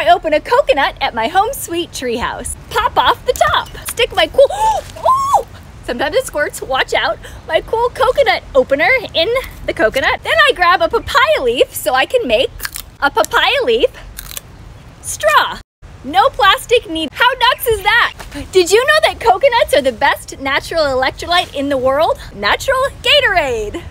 I open a coconut at my home sweet treehouse. Pop off the top. Stick my cool, sometimes it squirts, watch out, my cool coconut opener in the coconut. Then I grab a papaya leaf so I can make a papaya leaf straw. No plastic needed. How nuts is that? Did you know that coconuts are the best natural electrolyte in the world? Natural Gatorade.